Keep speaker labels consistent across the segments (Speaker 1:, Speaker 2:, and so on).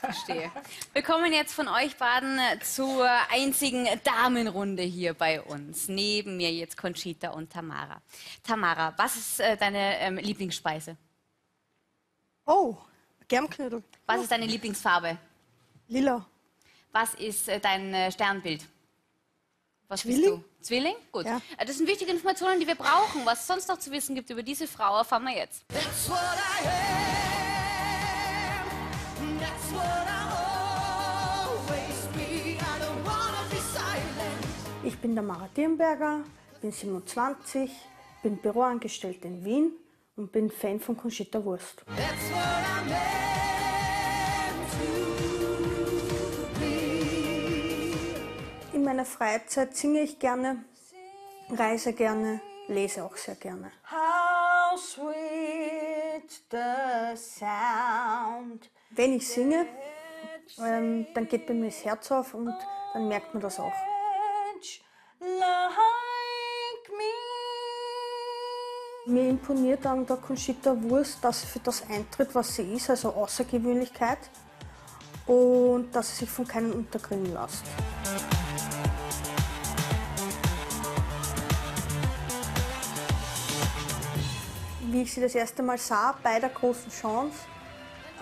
Speaker 1: Verstehe. Wir kommen jetzt von euch beiden zur einzigen Damenrunde hier bei uns. Neben mir jetzt Conchita und Tamara. Tamara, was ist äh, deine ähm, Lieblingsspeise?
Speaker 2: Oh, Germknödel.
Speaker 1: Was ist deine Lieblingsfarbe?
Speaker 2: Lila.
Speaker 1: Was ist äh, dein äh, Sternbild? Was bist
Speaker 2: Zwilling.
Speaker 1: du? Zwilling? Gut.
Speaker 2: Ja.
Speaker 1: Äh, Das sind wichtige Informationen, die wir brauchen. Was es sonst noch zu wissen gibt über diese Frau, erfahren wir jetzt.
Speaker 3: That's what I am.
Speaker 2: Ich bin der Mara Dirnberger, bin 27, bin Büroangestellte in Wien und bin Fan von Conchita Wurst. In meiner Freizeit singe ich gerne, reise gerne, lese auch sehr gerne. How sweet. Wenn ich singe, ähm, dann geht bei mir das Herz auf und dann merkt man das auch. Mir imponiert an der Conchita Wurst, dass sie für das eintritt, was sie ist, also Außergewöhnlichkeit und dass sie sich von keinem unterkriegen lässt. Wie ich sie das erste Mal sah, bei der großen Chance,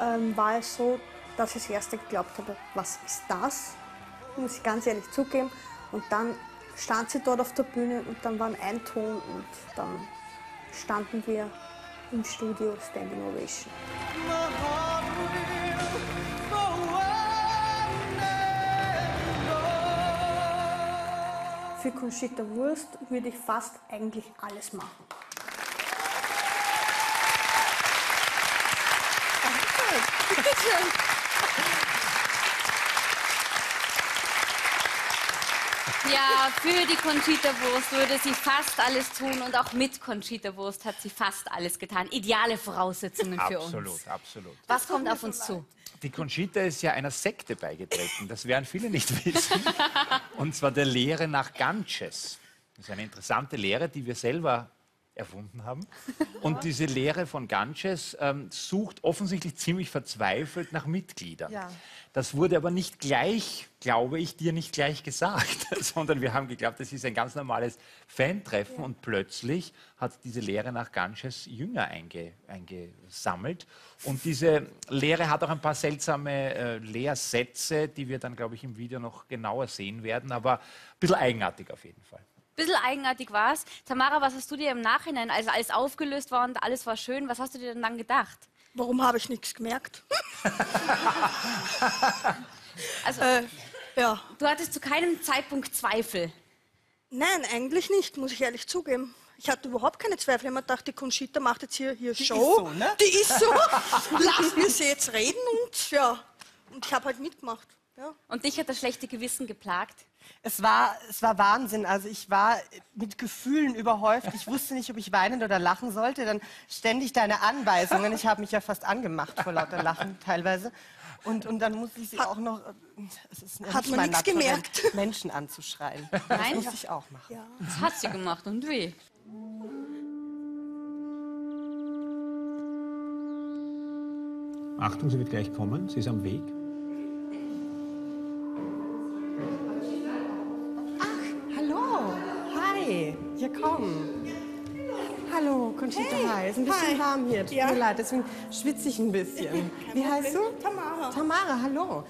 Speaker 2: ähm, war es so, dass ich das erste geglaubt habe, was ist das? Muss ich ganz ehrlich zugeben. Und dann stand sie dort auf der Bühne und dann war ein Ton und dann standen wir im Studio Standing Ovation. Für Conchita Wurst würde ich fast eigentlich alles machen.
Speaker 1: Ja, für die Conchita Wurst würde sie fast alles tun und auch mit Conchita Wurst hat sie fast alles getan. Ideale Voraussetzungen für uns.
Speaker 4: Absolut, absolut.
Speaker 1: Was kommt auf uns zu?
Speaker 4: Die Conchita ist ja einer Sekte beigetreten. Das werden viele nicht wissen. Und zwar der Lehre nach Ganges. Das ist eine interessante Lehre, die wir selber erfunden haben. Und diese Lehre von Ganges ähm, sucht offensichtlich ziemlich verzweifelt nach Mitgliedern.
Speaker 5: Ja.
Speaker 4: Das wurde aber nicht gleich, glaube ich, dir nicht gleich gesagt, sondern wir haben geglaubt, das ist ein ganz normales Fan-Treffen und plötzlich hat diese Lehre nach Ganges Jünger einge, eingesammelt. Und diese Lehre hat auch ein paar seltsame äh, Lehrsätze, die wir dann, glaube ich, im Video noch genauer sehen werden, aber ein bisschen eigenartig auf jeden Fall.
Speaker 1: Bisschen eigenartig war es. Tamara, was hast du dir im Nachhinein, als alles aufgelöst war und alles war schön, was hast du dir denn dann gedacht?
Speaker 2: Warum habe ich nichts gemerkt?
Speaker 1: Also,
Speaker 2: Äh, ja.
Speaker 1: du hattest zu keinem Zeitpunkt Zweifel.
Speaker 2: Nein, eigentlich nicht, muss ich ehrlich zugeben. Ich hatte überhaupt keine Zweifel. Ich habe mir gedacht, die Conchita macht jetzt hier, hier Show.
Speaker 5: so, ne?
Speaker 2: Die ist so. Lassen wir sie jetzt reden und ja. Und ich habe halt mitgemacht. Ja.
Speaker 1: Und dich hat das schlechte Gewissen geplagt.
Speaker 5: Es war, es war Wahnsinn. Also ich war mit Gefühlen überhäuft. Ich wusste nicht, ob ich weinen oder lachen sollte. Dann ständig deine Anweisungen. Ich habe mich ja fast angemacht vor lauter Lachen teilweise. Und, und dann musste ich sie auch noch. Es ist ja
Speaker 2: Hat
Speaker 5: nicht
Speaker 2: man nichts
Speaker 5: Naturell,
Speaker 2: gemerkt?
Speaker 5: Menschen anzuschreien.
Speaker 1: Nein?
Speaker 5: Das musste ich auch machen.
Speaker 1: Das hat sie gemacht und wie?
Speaker 6: Achtung, sie wird gleich kommen. Sie ist am Weg.
Speaker 5: Ja komm. Hallo, Conchita, hi. Ist ein bisschen
Speaker 2: Hi.
Speaker 5: warm hier. Tut
Speaker 2: Ja.
Speaker 5: mir leid, deswegen schwitze ich ein bisschen. Wie heißt du?
Speaker 2: Tamara.
Speaker 5: Tamara, hallo.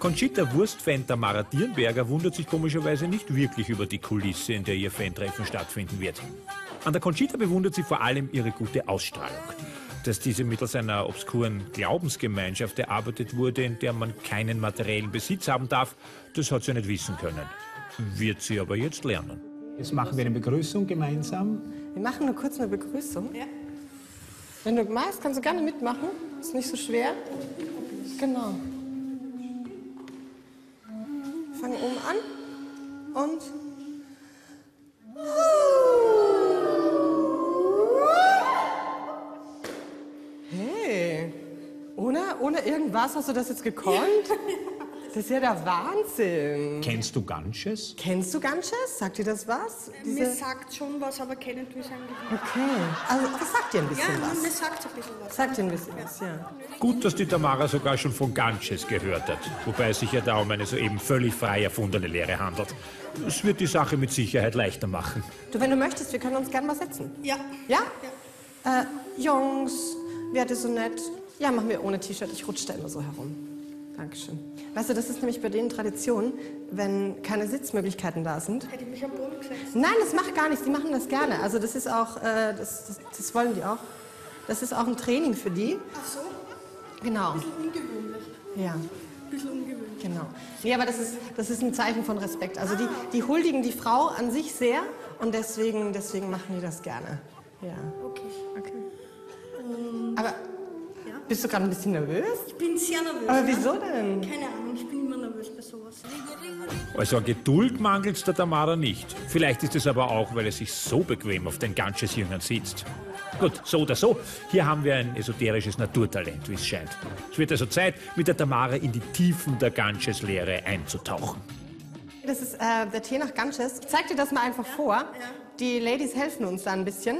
Speaker 6: Conchita Wurst-Fan Tamara Dirnberger wundert sich komischerweise nicht wirklich über die Kulisse, in der ihr Fan-Treffen stattfinden wird. An der Conchita bewundert sie vor allem ihre gute Ausstrahlung. Dass diese mittels einer obskuren Glaubensgemeinschaft erarbeitet wurde, in der man keinen materiellen Besitz haben darf, das hat sie nicht wissen können. Wird sie aber jetzt lernen. Jetzt machen wir eine Begrüßung gemeinsam.
Speaker 5: Wir machen nur kurz eine Begrüßung. Wenn du magst, kannst du gerne mitmachen. Ist nicht so schwer. Genau. Fangen oben an und. Hey, ohne, ohne irgendwas hast du das jetzt gekonnt? Das ist ja der Wahnsinn.
Speaker 4: Kennst du Ganches?
Speaker 5: Kennst du Ganches? Sagt dir das was?
Speaker 7: Mir
Speaker 5: Diese...
Speaker 7: sagt schon was, aber kennen tue ich eigentlich nicht.
Speaker 5: Okay. Also, das sagt dir ein bisschen
Speaker 7: Ja, mir
Speaker 5: was.
Speaker 7: sagt ein bisschen was.
Speaker 5: Sagt dir ein bisschen was, ja.
Speaker 4: Gut, dass die Tamara sogar schon von Ganches gehört hat, wobei es sich ja da um eine soeben völlig frei erfundene Lehre handelt. Es wird die Sache mit Sicherheit leichter machen.
Speaker 5: Du, wenn du möchtest, wir können uns gerne mal setzen.
Speaker 7: Ja.
Speaker 5: Ja? Äh, Jungs, ihr so nett? Ja, machen wir ohne T-Shirt. Ich rutsche da immer so herum. Dankeschön. Weißt du, das ist nämlich bei denen Tradition, wenn keine Sitzmöglichkeiten da sind.
Speaker 7: Hätte ich mich am Boden gesetzt.
Speaker 5: Nein, das macht gar nichts. Die machen das gerne. Also das ist auch, äh, das, das, das wollen die auch. Das ist auch ein Training für die.
Speaker 7: Ach so,
Speaker 5: Genau.
Speaker 7: ungewöhnlich.
Speaker 5: Ja.
Speaker 7: Ein bisschen ungewöhnlich.
Speaker 5: Genau. Nee, aber das ist, das ist ein Zeichen von Respekt. Also die, die huldigen die Frau an sich sehr und deswegen, deswegen machen die das gerne. Ja.
Speaker 7: Okay.
Speaker 5: Okay. Aber bist du gerade ein bisschen nervös?
Speaker 7: Ich bin sehr nervös.
Speaker 5: Aber
Speaker 7: ja.
Speaker 5: wieso denn?
Speaker 7: Keine Ahnung, ich bin immer nervös bei sowas.
Speaker 4: Also an Geduld mangelt es der Tamara nicht. Vielleicht ist es aber auch, weil es sich so bequem auf den Ganches-Jüngern sitzt. Gut, so oder so, hier haben wir ein esoterisches Naturtalent, wie es scheint. Es wird also Zeit, mit der Tamara in die Tiefen der Ganches-Lehre einzutauchen.
Speaker 5: Das ist äh, der Tee nach Ganches. Ich zeig dir das mal einfach vor. Die Ladies helfen uns da ein bisschen.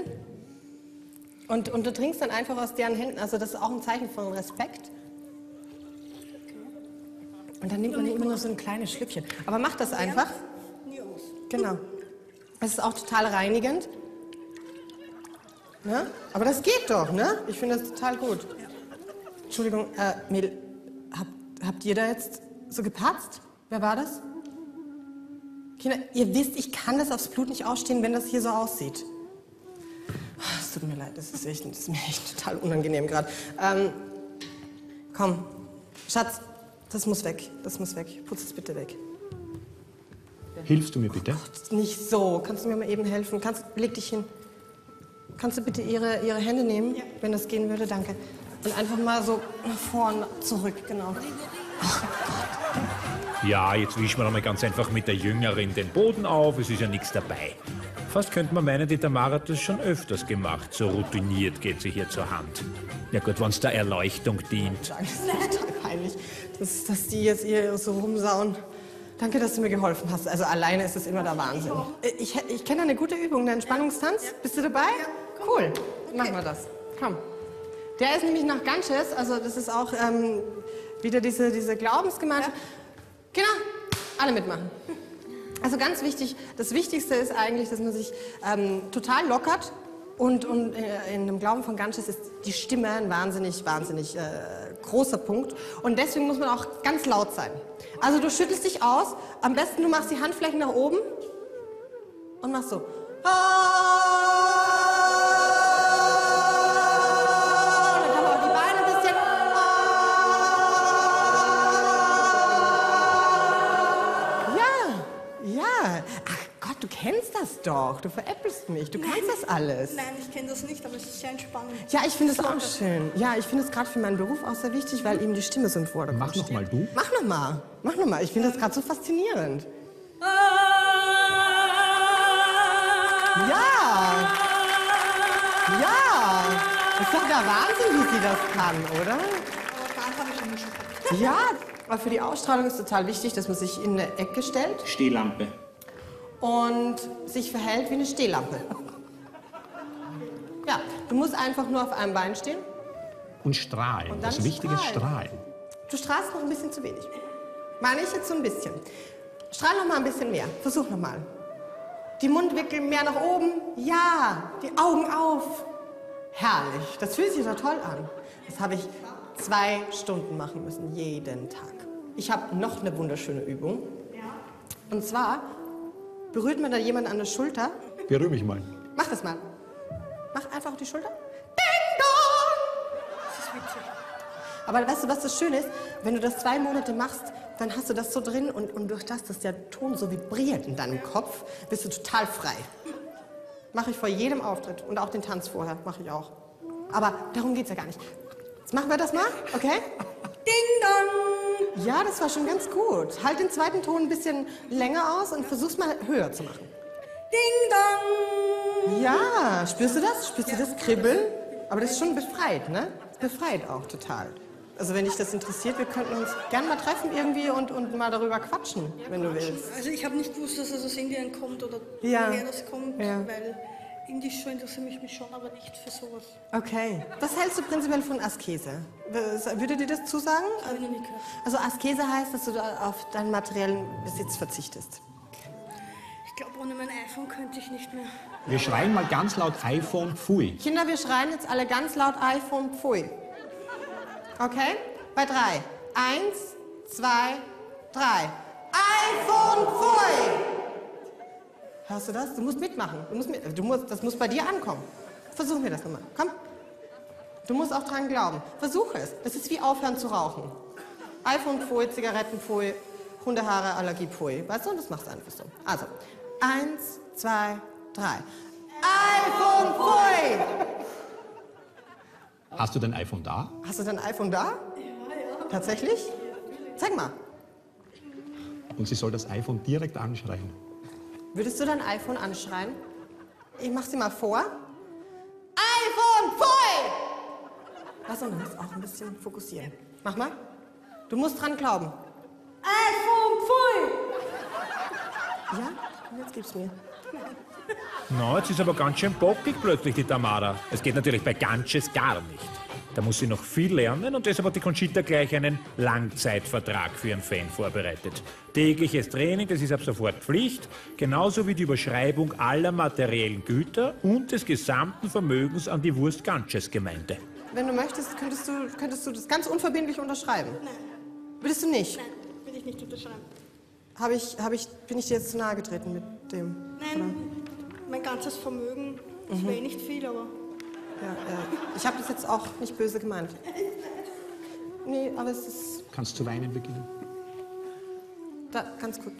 Speaker 5: Und, und du trinkst dann einfach aus deren Händen. Also das ist auch ein Zeichen von Respekt. Und dann nimmt man immer nur so ein kleines Schlückchen. Aber mach das einfach. Genau. Das ist auch total reinigend. Ne? Aber das geht doch, ne? Ich finde das total gut. Entschuldigung, äh, Mädel, habt, habt ihr da jetzt so gepatzt? Wer war das? Kinder, ihr wisst, ich kann das aufs Blut nicht ausstehen, wenn das hier so aussieht. Ah, Es tut mir leid, das ist, echt, das ist mir echt total unangenehm gerade. Ähm, komm, Schatz, das muss weg, das muss weg. Putz es bitte weg.
Speaker 4: Hilfst du mir bitte?
Speaker 5: Nicht so. Kannst du mir mal eben helfen? Kannst, leg dich hin. Kannst du bitte ihre, ihre Hände nehmen, wenn das gehen würde? Danke. Und einfach mal so nach vorn, zurück, genau.
Speaker 4: Ja, jetzt wischen wir noch mal ganz einfach mit der Jüngerin den Boden auf, es ist ja nichts dabei. Fast könnte man meinen, die Tamara hat das schon öfters gemacht. So routiniert geht sie hier zur Hand. Ja gut, wenn es der Erleuchtung dient.
Speaker 5: Danke, das ist total peinlich, dass, dass die jetzt hier so rumsauen. Danke, dass du mir geholfen hast. Also alleine ist es immer der Wahnsinn. Äh, Ich, ich kenne eine gute Übung, einen Entspannungstanz. Bist du dabei? Cool, machen wir das. Komm. Der ist nämlich nach Ganches, also das ist auch ähm, wieder diese, diese Glaubensgemeinschaft. Genau, alle mitmachen. Also ganz wichtig, das Wichtigste ist eigentlich, dass man sich ähm, total lockert und, und äh, in dem Glauben von Ganches ist die Stimme ein wahnsinnig, wahnsinnig äh, großer Punkt. Und deswegen muss man auch ganz laut sein. Also du schüttelst dich aus, am besten du machst die Handflächen nach oben und machst so. Und das doch. Du veräppelst mich. Du kannst das alles.
Speaker 7: Nein, ich kenne das nicht, aber es ist sehr entspannend.
Speaker 5: Ja, ich finde es auch schön. Ja, ich finde es gerade für meinen Beruf auch sehr wichtig, weil eben die Stimme so im Vordergrund
Speaker 4: Mach noch mal du.
Speaker 5: Mach noch mal. Mach noch mal. Ich finde das gerade so faszinierend. Ja. Ja. Ist doch der Wahnsinn, wie sie das kann, oder?
Speaker 7: Aber da habe ich schon schon gehabt.
Speaker 5: Ja, aber für die Ausstrahlung ist total wichtig, dass man sich in eine Ecke stellt
Speaker 6: Stehlampe.
Speaker 5: Und sich verhält wie eine Stehlampe. Ja, du musst einfach nur auf einem Bein stehen.
Speaker 4: Und strahlen,
Speaker 5: Und
Speaker 4: das wichtige
Speaker 5: strahlen.
Speaker 4: Strahlen.
Speaker 5: Du strahlst noch ein bisschen zu wenig. Meine ich jetzt so ein bisschen. Strahl noch mal ein bisschen mehr. Versuch noch mal. Die Mundwinkel mehr nach oben. Ja, die Augen auf. Herrlich. Das fühlt sich doch toll an. Das habe ich zwei Stunden machen müssen, jeden Tag. Ich habe noch eine wunderschöne Übung. Und zwar berührt man da jemanden an der Schulter.
Speaker 4: Berühr mich mal.
Speaker 5: Mach das mal. Mach einfach auf die Schulter. Ding dong!
Speaker 7: Das ist witzig.
Speaker 5: Aber weißt du, was das Schöne ist? Wenn du das zwei Monate machst, dann hast du das so drin und, und durch das, dass der Ton so vibriert in deinem Kopf, bist du total frei. Mache ich vor jedem Auftritt und auch den Tanz vorher, mache ich auch. Aber darum geht's ja gar nicht. Jetzt machen wir das mal, okay?
Speaker 7: Ding dong!
Speaker 5: Ja, das war schon ganz gut. Halt den zweiten Ton ein bisschen länger aus und versuch's mal höher zu machen.
Speaker 7: Ding dong!
Speaker 5: Ja, spürst du das? Spürst du das Kribbeln? Aber das ist schon befreit, ne? Befreit auch total. Also wenn dich das interessiert, wir könnten uns gern mal treffen irgendwie und, und mal darüber quatschen, wenn du willst.
Speaker 7: Also ich habe nicht gewusst, dass es aus Indien kommt oder
Speaker 5: Ja.
Speaker 7: woher das kommt,
Speaker 5: Ja.
Speaker 7: weil Indisch schon interessiert mich mich schon, aber nicht für sowas.
Speaker 5: Okay. Was hältst du prinzipiell von Askese? Würde dir das zusagen?
Speaker 7: Ich.
Speaker 5: Also Askese heißt, dass du da auf deinen materiellen Besitz verzichtest.
Speaker 7: Ich glaube, ohne mein iPhone könnte ich nicht mehr.
Speaker 4: Wir schreien mal ganz laut iPhone Pfui.
Speaker 5: Kinder, wir schreien jetzt alle ganz laut iPhone Pfui. Okay? Bei drei. Eins, zwei, drei. iPhone Pfui! Hörst du das? Du musst mitmachen. Du musst mit, du musst, das muss bei dir ankommen. Versuchen wir das nochmal. Komm. Du musst auch dran glauben. Versuch es. Das ist wie aufhören zu rauchen. iPhone Pfui, Zigaretten Pfui, Hundehaare, Allergie Pfui. Weißt du? Das machst du einfach so. Also, eins, zwei, drei. iPhone Pfui!
Speaker 4: Hast du dein iPhone da?
Speaker 5: Hast du dein iPhone da? Ja, ja. Tatsächlich? Zeig mal.
Speaker 4: Und sie soll das iPhone direkt anschreien.
Speaker 5: Würdest du dein iPhone anschreien? Ich mach sie mal vor. iPhone voll! Achso, du musst auch ein bisschen fokussieren. Mach mal. Du musst dran glauben. iPhone voll! Ja? Und jetzt gib's mir.
Speaker 4: Na, jetzt ist aber ganz schön bockig plötzlich die Tamara. Es geht natürlich bei Ganches gar nicht. Da muss sie noch viel lernen und deshalb hat die Conchita gleich einen Langzeitvertrag für ihren Fan vorbereitet. Tägliches Training, das ist ab sofort Pflicht, genauso wie die Überschreibung aller materiellen Güter und des gesamten Vermögens an die Wurst Ganches Gemeinde.
Speaker 5: Wenn du möchtest, könntest du, könntest du das ganz unverbindlich unterschreiben. Nein. Würdest du nicht?
Speaker 7: Nein, will ich nicht unterschreiben.
Speaker 5: Hab ich, hab ich, bin ich dir jetzt zu nahe getreten mit dem?
Speaker 7: Nein, mein ganzes Vermögen, das wäre eh nicht viel, aber
Speaker 5: Ja, ja. Ich habe das jetzt auch nicht böse gemeint. Nee, aber es ist
Speaker 4: Kannst zu weinen beginnen?
Speaker 5: Da, ganz kurz.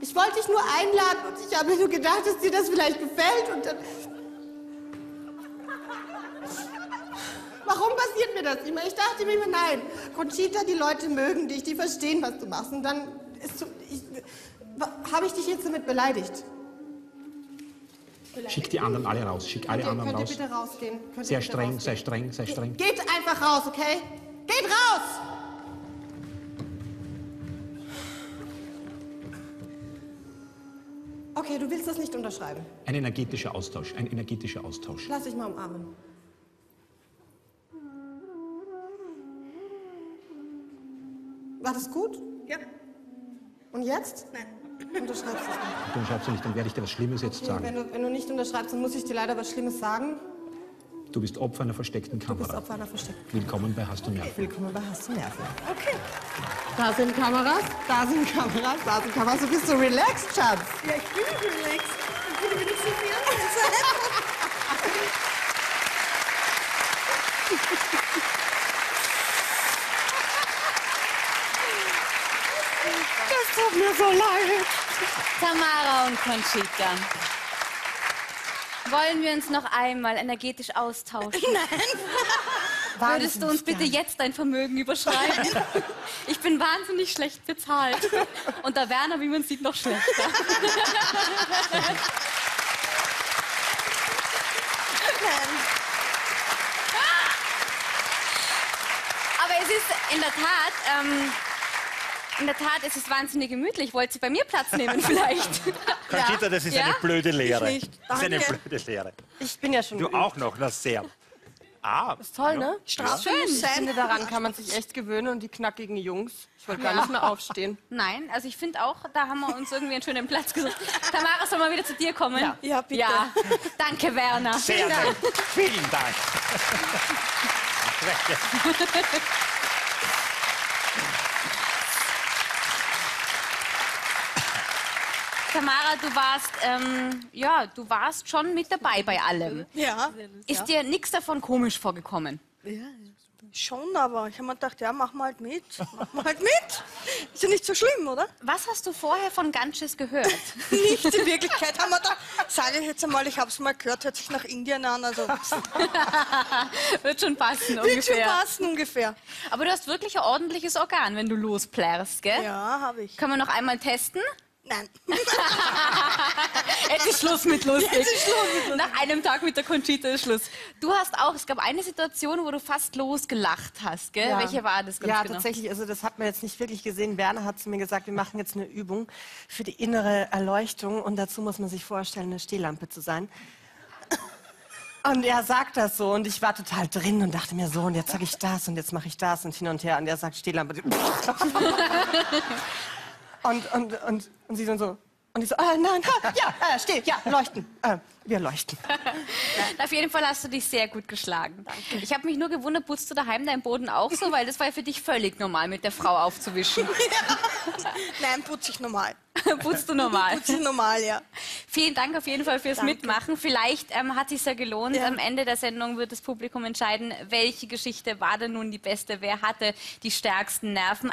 Speaker 5: Ich wollte dich nur einladen und ich habe mir nur gedacht, dass dir das vielleicht gefällt und dann. Warum passiert mir das immer? Ich dachte mir immer, nein, Conchita, die Leute mögen dich, die verstehen, was du machst. Und dann ist so, ich, habe ich dich jetzt damit beleidigt?
Speaker 4: Schick die anderen alle raus. Schick alle
Speaker 5: Könnt ihr,
Speaker 4: anderen
Speaker 5: könnt ihr
Speaker 4: raus.
Speaker 5: bitte rausgehen? Könnt ihr
Speaker 4: Sehr
Speaker 5: bitte
Speaker 4: streng,
Speaker 5: rausgehen?
Speaker 4: sei streng, sei streng.
Speaker 5: Geht einfach raus, okay? Geht raus! Okay, du willst das nicht unterschreiben.
Speaker 4: Ein energetischer Austausch, ein energetischer Austausch.
Speaker 5: Lass dich mal umarmen. War das gut?
Speaker 7: ja,
Speaker 5: Und jetzt?
Speaker 7: nein.
Speaker 5: Unterschreibst du es nicht.
Speaker 4: Dann schreibst du nicht, dann werde ich dir was Schlimmes jetzt sagen.
Speaker 5: wenn, du, wenn du nicht unterschreibst, dann muss ich dir leider was Schlimmes sagen.
Speaker 4: Du bist Opfer einer versteckten
Speaker 5: Du bist
Speaker 4: Kamera.
Speaker 5: Opfer einer versteckten.
Speaker 4: Willkommen bei Hast du Nerven.
Speaker 5: Willkommen bei Hast du Nerven. Okay. Da sind Kameras, da sind Kameras, da sind Kameras. Du bist so relaxed, Schatz.
Speaker 7: Ja, ich bin relaxed. Ich bin nicht so viel
Speaker 5: Das tut mir so leid.
Speaker 1: Tamara und Conchita. Wollen wir uns noch einmal energetisch austauschen? Nein. Würdest du uns bitte jetzt dein Vermögen überschreiben? Ich bin wahnsinnig schlecht bezahlt. Und der Werner, wie man sieht, noch schlechter. Aber es ist in der Tat, ähm, in der Tat, es ist wahnsinnig gemütlich. Wollt ihr bei mir Platz nehmen vielleicht?
Speaker 6: Conchita, das ist
Speaker 1: Ja?
Speaker 6: eine blöde Lehre.
Speaker 7: nicht.
Speaker 6: Das ist eine
Speaker 7: Danke.
Speaker 6: blöde Lehre.
Speaker 5: Ich bin ja schon
Speaker 6: Du
Speaker 5: geübt.
Speaker 6: auch noch, na sehr. Ah,
Speaker 5: Toll, ne?
Speaker 7: Strafe muss
Speaker 5: Ich finde, daran kann man sich echt gewöhnen und die knackigen Jungs. Ich wollte gar nicht mehr aufstehen.
Speaker 1: Nein, also ich finde auch, da haben wir uns irgendwie einen schönen Platz gesucht. Tamara, soll mal wieder zu dir kommen? Ja,
Speaker 7: Ja, bitte.
Speaker 1: Ja. Danke, Werner.
Speaker 6: sehr nett. Vielen Dank.
Speaker 1: Tamara, du warst, ähm, ja, du warst schon mit dabei bei allem.
Speaker 7: Ja,
Speaker 1: Ist dir nichts davon komisch vorgekommen?
Speaker 7: schon, aber ich habe mir gedacht, ja, mach mal halt mit. Mach mal halt mit. Ist ja nicht so schlimm, oder?
Speaker 1: Was hast du vorher von Ganges gehört?
Speaker 7: Nicht in Wirklichkeit haben wir da, sage ich jetzt einmal, ich habe es mal gehört, hört sich nach Indien an, also
Speaker 1: Wird schon passen
Speaker 7: wird schon
Speaker 1: ungefähr.
Speaker 7: passen ungefähr.
Speaker 1: Aber du hast wirklich ein ordentliches Organ, wenn du losplärrst, gell?
Speaker 7: Ja, habe ich.
Speaker 1: Können wir noch einmal testen?
Speaker 7: Nein.
Speaker 1: Jetzt ist Schluss mit lustig. Nach einem Tag mit der Conchita ist Schluss. Du hast auch, es gab eine Situation, wo du fast losgelacht hast, gell? Welche war das ganz
Speaker 5: ja,
Speaker 1: genau?
Speaker 5: tatsächlich. Also das hat man jetzt nicht wirklich gesehen. Werner hat zu mir gesagt, wir machen jetzt eine Übung für die innere Erleuchtung und dazu muss man sich vorstellen, eine Stehlampe zu sein. Und er sagt das so und ich war total drin und dachte mir so und jetzt sage ich das und jetzt mache ich das und hin und her und er sagt Stehlampe. und, und, und, und sie dann so und ich so, ah, nein, ha, ja, äh, steh, ja, leuchten. Äh, wir leuchten.
Speaker 1: Auf jeden Fall hast du dich sehr gut geschlagen. Ich habe mich nur gewundert, putzt du daheim deinen Boden auch so? Weil das war ja für dich völlig normal, mit der Frau aufzuwischen.
Speaker 7: Nein, putze ich normal.
Speaker 1: Putzt du normal.
Speaker 7: Putze ich normal, ja.
Speaker 1: Vielen Dank auf jeden Fall fürs
Speaker 7: Danke.
Speaker 1: Mitmachen. Vielleicht ähm, hat es sich ja gelohnt.
Speaker 7: Ja.
Speaker 1: Am Ende der Sendung wird das Publikum entscheiden, welche Geschichte war denn nun die beste, wer hatte die stärksten Nerven.